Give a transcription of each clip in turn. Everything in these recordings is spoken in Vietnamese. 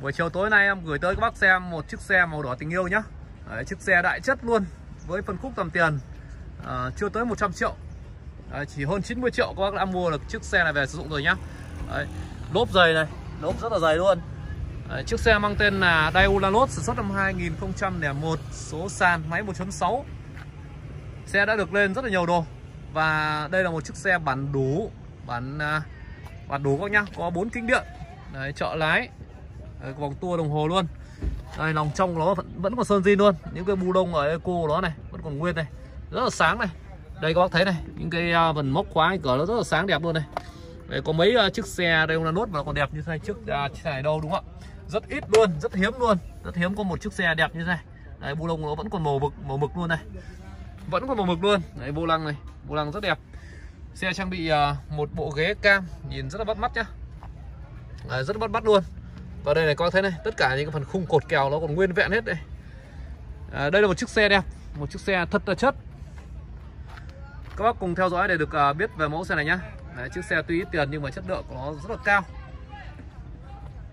Buổi chiều tối nay em gửi tới các bác xem một chiếc xe màu đỏ tình yêu nhá. Đấy, Chiếc xe đại chất luôn Với phân khúc tầm tiền à, Chưa tới 100 triệu. Đấy, Chỉ hơn 90 triệu các bác đã mua được chiếc xe này về sử dụng rồi nhá. Đấy, Lốp dày này Lốp rất là dày luôn. Đấy, Chiếc xe mang tên là Daewoo Lanos sản xuất năm 2001 Số sàn máy 1.6 Xe đã được lên rất là nhiều đồ Và đây là một chiếc xe bản đủ Bản à, bản đủ các nhá Có bốn kính điện. Đấy, trợ lái. Đấy, vòng tua đồng hồ luôn. Đây lòng trong nó vẫn, vẫn còn sơn zin luôn. Những cái bu đông ở eco đó này vẫn còn nguyên này. Rất là sáng này. Đây các bác thấy này những cái à, phần móc khóa cửa nó rất là sáng đẹp luôn này. Đây có mấy à, chiếc xe đây là nốt mà còn đẹp như thế này trước uh, à, này đâu đúng không ạ? Rất ít luôn rất hiếm luôn. Rất hiếm có một chiếc xe đẹp như thế này. Đây bu lông nó vẫn còn màu mực màu mực luôn này. Vẫn còn màu mực luôn. Đấy vô lăng này vô lăng rất đẹp. Xe trang bị một bộ ghế cam nhìn rất là bắt mắt nhá. À, rất bắt mắt luôn và đây này các bác thấy này tất cả những cái phần khung cột kèo nó còn nguyên vẹn hết đây. À, đây là một chiếc xe đẹp một chiếc xe thật là chất. Các bác cùng theo dõi để được uh, biết về mẫu xe này nhá. Đấy, chiếc xe tuy ít tiền nhưng mà chất lượng của nó rất là cao.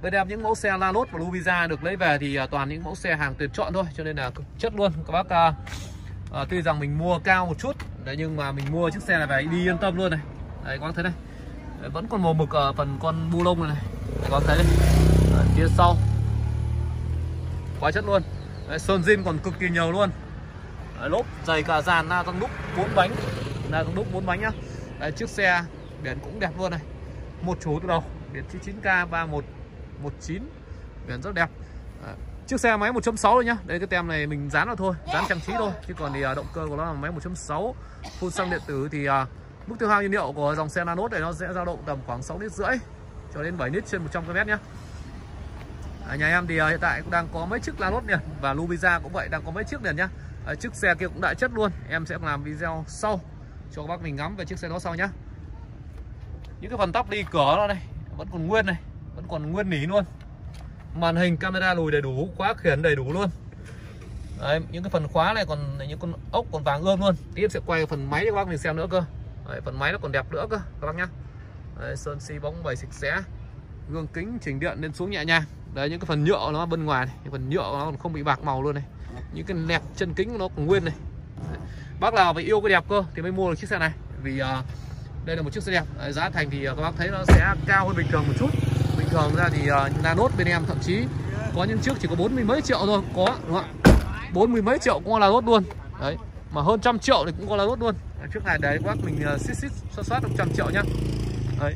Bên đẹp những mẫu xe Lanos và Luvisa được lấy về thì uh, toàn những mẫu xe hàng tuyển chọn thôi cho nên là cực chất luôn. Các bác uh, uh, tuy rằng mình mua cao một chút đấy nhưng mà mình mua chiếc xe này về đi yên tâm luôn này. Đấy các bác thấy này đấy, vẫn còn màu mực ở phần con bu lông này, này. các bác thấy đây phía sau. Quá chất luôn. Đấy, sơn zin còn cực kỳ nhiều luôn. Đấy, lốp dày cả dàn là tăng đúc bốn bánh. Là tăng đúc bốn bánh nhá. Đấy, chiếc xe biển cũng đẹp luôn này. Một chủ từ đầu biển 99k 3119 biển rất đẹp. Đấy, chiếc xe máy 1.6 thôi nhá. Đây cái tem này mình dán vào thôi dán trang trí thôi. Chứ còn thì à, động cơ của nó là máy 1.6 phun xăng điện tử thì à, mức tiêu hao nhiên liệu của dòng xe Nanos này nó sẽ dao động tầm khoảng 6 lít rưỡi cho đến 7 lít trên 100 km nhé à, nhà em thì à, hiện tại cũng đang có mấy chiếc la lốt liền và Lubiza cũng vậy đang có mấy chiếc liền nhá. À, chiếc xe kia cũng đại chất luôn. Em sẽ làm video sau cho các bác mình ngắm về chiếc xe đó sau nhá. Những cái phần tắp đi cửa nó này vẫn còn nguyên này vẫn còn nguyên nỉ luôn. Màn hình camera lùi đầy đủ khóa khiển đầy đủ luôn. Đấy, những cái phần khóa này còn những con ốc còn vàng ươm luôn. Tiếp sẽ quay phần máy cho các bác mình xem nữa cơ. Đấy, phần máy nó còn đẹp nữa cơ các bác nhá. Đấy, sơn xi bóng bẩy sạch sẽ gương kính chỉnh điện lên xuống nhẹ nhàng đấy những cái phần nhựa nó bên ngoài này. phần nhựa nó còn không bị bạc màu luôn này. Những cái nẹp chân kính nó còn nguyên này. Đấy. bác nào phải yêu cái đẹp cơ thì mới mua được chiếc xe này. Vì uh, đây là một chiếc xe đẹp. Đấy, giá thành thì uh, các bác thấy nó sẽ cao hơn bình thường một chút. Bình thường ra thì uh, nốt bên em thậm chí có những chiếc chỉ có bốn mươi mấy triệu thôi. Có đúng không ạ? Bốn mươi mấy triệu cũng là nốt luôn. Đấy mà hơn trăm triệu thì cũng có Lanos luôn. Trước này đấy các bác mình uh, xít xít xoát xoát được trăm triệu nhá. Đấy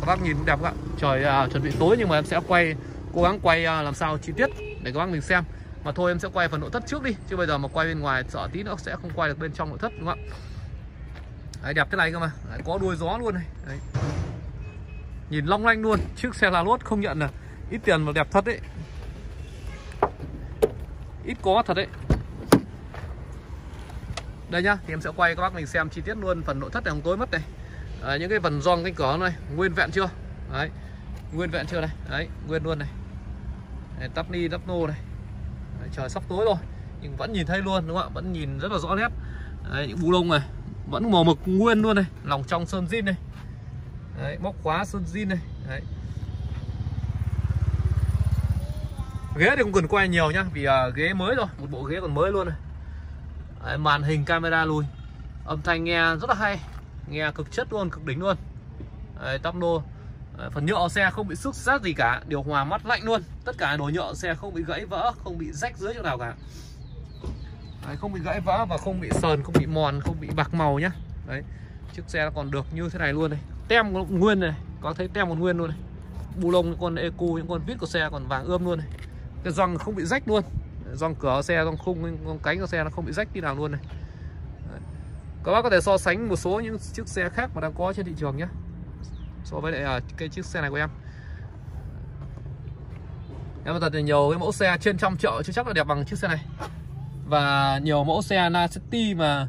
các bác nhìn đẹp không ạ? Trời à, chuẩn bị tối nhưng mà em sẽ quay cố gắng quay à, làm sao chi tiết để các bác mình xem. Mà thôi em sẽ quay phần nội thất trước đi chứ bây giờ mà quay bên ngoài sợ tí nữa sẽ không quay được bên trong nội thất đúng không ạ? Đấy, đẹp thế này cơ mà. Đấy, có đuôi gió luôn này. Đấy. nhìn long lanh luôn chiếc xe là lốt không nhận là ít tiền mà đẹp thật đấy ít có thật đấy đây nhá thì em sẽ quay các bác mình xem chi tiết luôn phần nội thất này không tối mất này đấy, những cái phần giòn cánh cửa này nguyên vẹn chưa? Đấy nguyên vẹn chưa này? Đấy nguyên luôn này. Tắp ni tắp nô này. Đấy, trời sắp tối rồi. Nhưng vẫn nhìn thấy luôn đúng không ạ? Vẫn nhìn rất là rõ nét. Đấy, những bu lông này vẫn màu mực nguyên luôn này. Lòng trong sơn zin này. Đấy, móc khóa sơn zin này. Đấy. ghế thì không cần quay nhiều nhá vì à, ghế mới rồi một bộ ghế còn mới luôn này. Đấy, màn hình camera lùi. Âm thanh nghe rất là hay nghe cực chất luôn cực đỉnh luôn. Đấy, tắp nô. Đấy, phần nhựa xe không bị xước sát gì cả. Điều hòa mắt lạnh luôn. Tất cả đồ nhựa xe không bị gãy vỡ không bị rách dưới chỗ nào cả. Đấy, không bị gãy vỡ và không bị sờn không bị mòn không bị bạc màu nhá. Đấy chiếc xe nó còn được như thế này luôn này. Tem còn nguyên này có thấy tem còn nguyên luôn này. Bu lông con eco những con vít của xe còn vàng ươm luôn này. Cái răng không bị rách luôn. Răng cửa xe răng khung con cánh của xe nó không bị rách đi nào luôn này các bác có thể so sánh một số những chiếc xe khác mà đang có trên thị trường nhé. So với lại à, cái chiếc xe này của em. Em thật là nhiều cái mẫu xe trên trong chợ chưa chắc là đẹp bằng chiếc xe này. Và nhiều mẫu xe Na City mà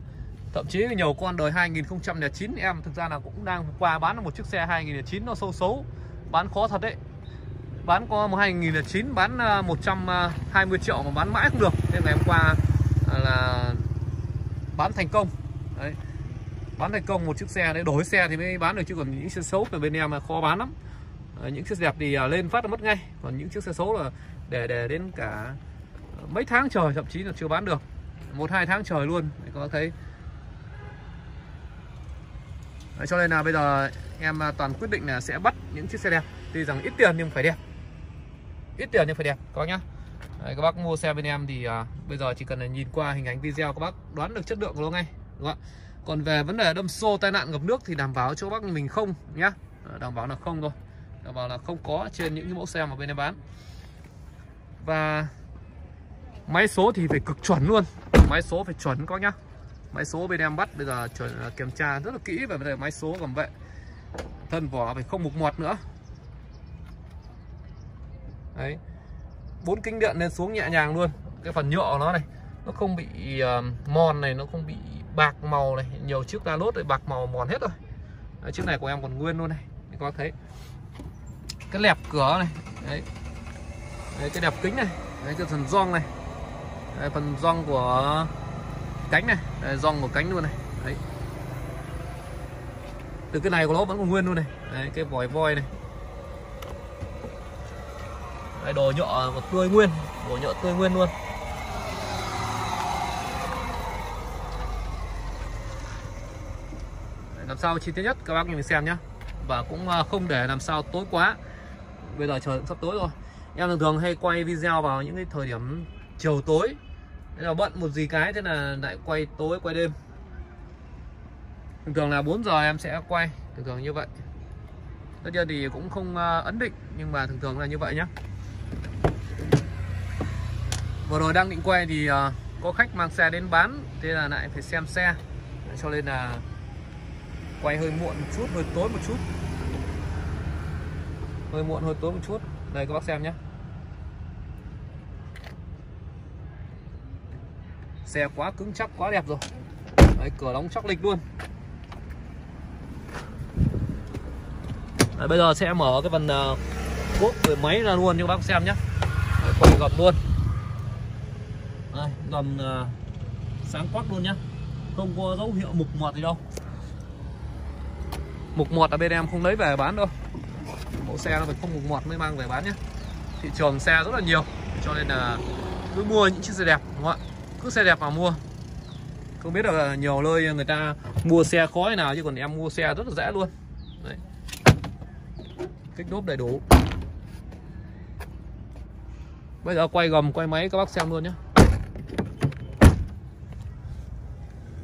thậm chí nhiều con đời 2009 em thực ra là cũng đang qua bán một chiếc xe 2009 nó sâu xấu. Bán khó thật đấy. Bán có một 2009 bán à, 120 triệu mà bán mãi không được. Nên ngày hôm qua à, là bán thành công đấy. Bán thành công một chiếc xe đấy đổi xe thì mới bán được chứ còn những xe xấu từ bên em là khó bán lắm. À, những chiếc đẹp thì à, lên phát là mất ngay còn những chiếc xe xấu là để để đến cả mấy tháng trời thậm chí là chưa bán được. Một hai tháng trời luôn Đấy, các thấy. Đấy, cho nên là bây giờ em à, toàn quyết định là sẽ bắt những chiếc xe đẹp. Tuy rằng ít tiền nhưng phải đẹp. Ít tiền nhưng phải đẹp các bác nhá. Đấy, các bác mua xe bên em thì à, bây giờ chỉ cần là nhìn qua hình ảnh video các bác đoán được chất lượng của nó ngay đúng không ạ. Còn về vấn đề đâm xô tai nạn ngập nước thì đảm bảo chỗ bác mình không nhá. Ờ, đảm bảo là không thôi. Đảm bảo là không có trên những cái mẫu xe mà bên em bán. Và máy số thì phải cực chuẩn luôn. Máy số phải chuẩn có nhá. Máy số bên em bắt bây giờ chuẩn kiểm tra rất là kỹ về vấn đề máy số cầm vậy thân vỏ phải không mục mọt nữa. Đấy. Bốn kính điện lên xuống nhẹ nhàng luôn. Cái phần nhựa của nó này nó không bị uh, mòn này nó không bị bạc màu này nhiều chiếc la lốt bạc màu mòn hết rồi. Đấy, chiếc này của em còn nguyên luôn này các bác thấy. Cái lẹp cửa này đấy, đấy cái đẹp kính này đấy cái phần gioăng này. Đấy, phần gioăng của cánh này đấy, gioăng của cánh luôn này đấy. Từ cái này của nó vẫn còn nguyên luôn này đấy, cái vòi voi này. Đấy, đồ nhựa tươi nguyên đồ nhựa tươi nguyên luôn đấy, làm sao chi tiết nhất, các bác mình xem nhé và cũng à, không để làm sao tối quá. Bây giờ trời sắp tối rồi. Em thường thường hay quay video vào những cái thời điểm chiều tối. Thế là bận một gì cái, thế là lại quay tối, quay đêm. Thường thường là 4 giờ em sẽ quay, thường thường như vậy. Tất nhiên thì cũng không à, ấn định, nhưng mà thường thường là như vậy nhé vừa rồi đang định quay thì à, có khách mang xe đến bán, thế là lại phải xem xe. Cho nên là quay hơi muộn một chút hơi tối một chút. Hơi muộn hơi tối một chút. Đây các bác xem nhé. Xe quá cứng chắc quá đẹp rồi. Đấy, cửa đóng chắc lịch luôn. Đấy, bây giờ sẽ mở cái phần uh, cốp về máy ra luôn cho các bác xem nhé. Đấy, quay gầm luôn. Đây, gầm uh, ờ, sáng quắc luôn nhá không có dấu hiệu mục mọt gì đâu mục mọt ở bên em không lấy về bán đâu. Mẫu xe nó phải không mục mọt mới mang về bán nhé. Thị trường xe rất là nhiều, cho nên là cứ mua những chiếc xe đẹp, đúng không ạ? Cứ xe đẹp mà mua. Không biết là nhiều nơi người ta mua xe khó thế nào, chứ còn em mua xe rất là dễ luôn. Đấy. kích đốp đầy đủ. Bây giờ quay gầm, quay máy, các bác xem luôn nhé.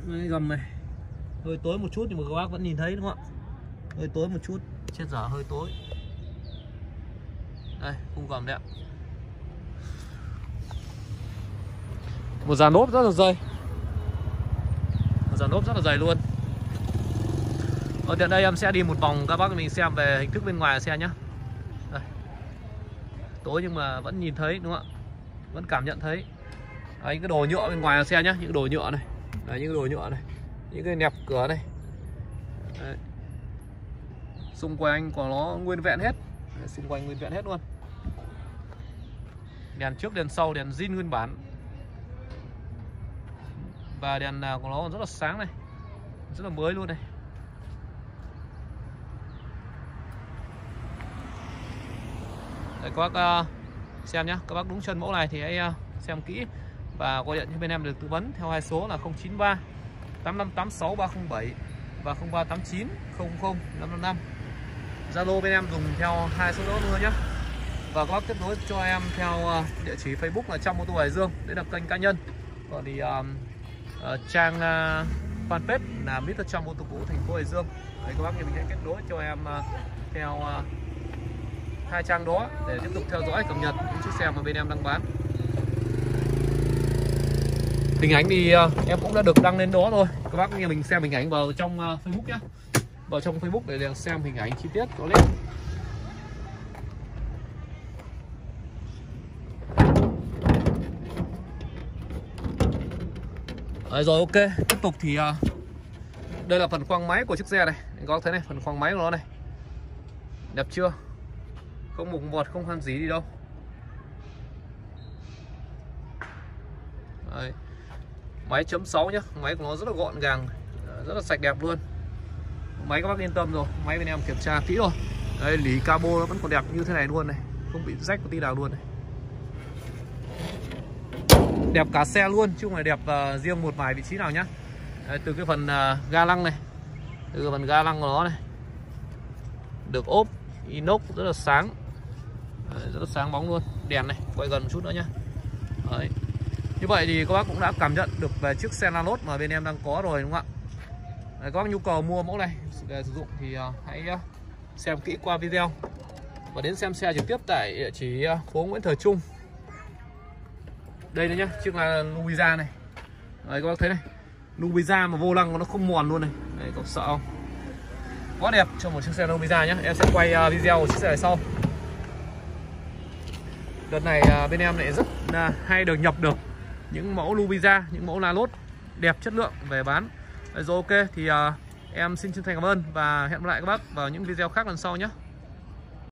Đây gầm này. Hơi tối một chút nhưng mà các bác vẫn nhìn thấy, đúng không ạ? Hơi tối một chút. Chết giờ hơi tối. Đây khung gầm đấy ạ. Một dàn nốt rất là dày. Một dàn nốt rất là dày luôn. Ở tiện đây em sẽ đi một vòng các bác mình xem về hình thức bên ngoài xe nhá. đây. tối nhưng mà vẫn nhìn thấy đúng không ạ? Vẫn cảm nhận thấy. Đấy, những cái đồ nhựa bên ngoài xe nhá, những đồ nhựa này. Đấy, những đồ nhựa này. Những cái nẹp cửa này. Đấy xung quanh của nó nguyên vẹn hết. Xung quanh nguyên vẹn hết luôn. Đèn trước đèn sau đèn zin nguyên bản. Và đèn nào của nó rất là sáng này. Rất là mới luôn này. Đấy, các bác uh, xem nhé các bác đúng chân mẫu này thì hãy uh, xem kỹ và gọi điện cho bên em được tư vấn theo hai số là 093 8586 307 và 0389 00 555 Zalo bên em dùng theo hai số đó luôn nhé và các bác kết nối cho em theo ờ, địa chỉ Facebook là trong ô tô Hải Dương đây là kênh cá nhân. Còn thì um, uh, trang uh, fanpage là Mr. trong ô tô cũ thành phố Hải Dương. Đấy các bác thì mình hãy kết nối cho em uh, theo uh, hai trang đó để tiếp tục theo dõi cập nhật những chiếc xe mà bên em đang bán. Hình ảnh thì uh, em cũng đã được đăng lên đó rồi. Các bác nghe mình xem hình ảnh vào trong uh, Facebook nhé vào trong Facebook để xem hình ảnh chi tiết có lên Đấy, rồi ok. Tiếp tục thì uh, đây là phần khoang máy của chiếc xe này. Anh có thấy này phần khoang máy của nó này. Đẹp chưa? Không mục vọt không han gì đi đâu. Đấy. máy chấm 6 nhá. Máy của nó rất là gọn gàng rất là sạch đẹp luôn máy các bác yên tâm rồi máy bên em kiểm tra kỹ rồi. Đây lý cabo nó vẫn còn đẹp như thế này luôn này không bị rách một tí nào luôn này. Đẹp cả xe luôn chứ không phải đẹp uh, riêng một vài vị trí nào nhá. Đấy, từ cái phần uh, ga lăng này từ cái phần ga lăng của nó này. Được ốp inox rất là sáng. Đấy, rất là sáng bóng luôn đèn này quay gần một chút nữa nhá. Đấy. như vậy thì các bác cũng đã cảm nhận được về chiếc xe Lanos mà bên em đang có rồi đúng không ạ? Đấy, các bác nhu cầu mua mẫu này để à, sử dụng thì uh, hãy uh, xem kỹ qua video. Và đến xem xe trực tiếp tại địa chỉ phố Nguyễn Thời Trung. Đây nữa nhá chiếc là Nubia này. Đấy các bác thấy này. Nubia mà vô lăng nó không mòn luôn này. Đấy có sợ không? Quá đẹp cho một chiếc xe Nubia nhá. Em sẽ quay uh, video của chiếc xe này sau. Đợt này uh, bên em lại rất uh, hay được nhập được những mẫu Nubia những mẫu la lốt đẹp chất lượng về bán rồi ok thì uh, em xin chân thành cảm ơn và hẹn gặp lại các bác vào những video khác lần sau nhé.